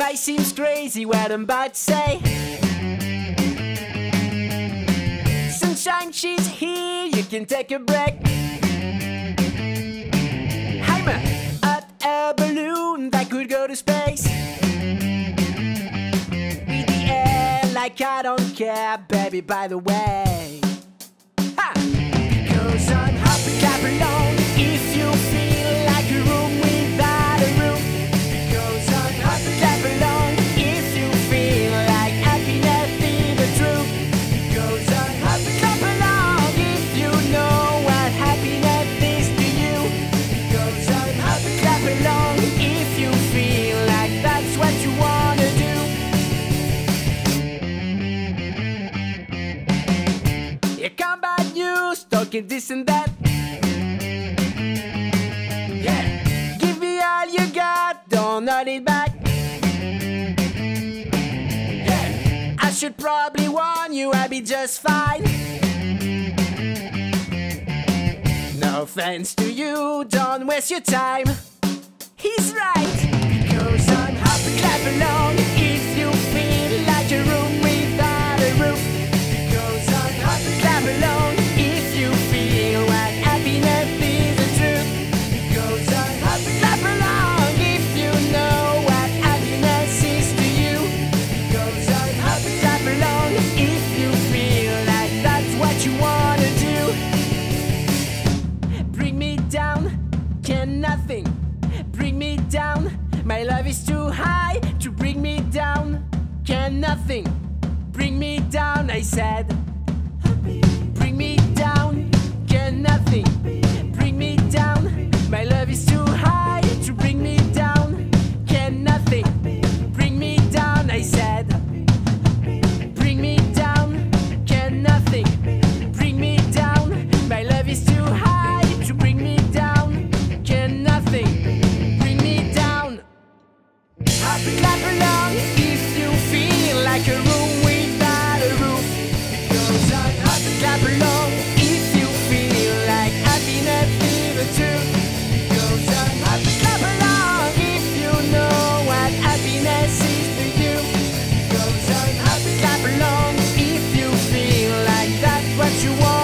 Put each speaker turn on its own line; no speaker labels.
Might seem crazy what I'm about to say. Sunshine, she's here, you can take a break. I'm up a balloon that could go to space. With the air, like I don't care, baby, by the way. Talking this and that. Yeah. Give me all you got, don't hold it back. Yeah. I should probably warn you, I'll be just fine. No offense to you, don't waste your time. He's right. Because I'm happy, clap along bring me down. My love is too high to bring me down. Can nothing bring me down, I said. you want.